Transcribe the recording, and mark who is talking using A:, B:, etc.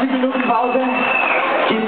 A: Felipe Nunes Valder, que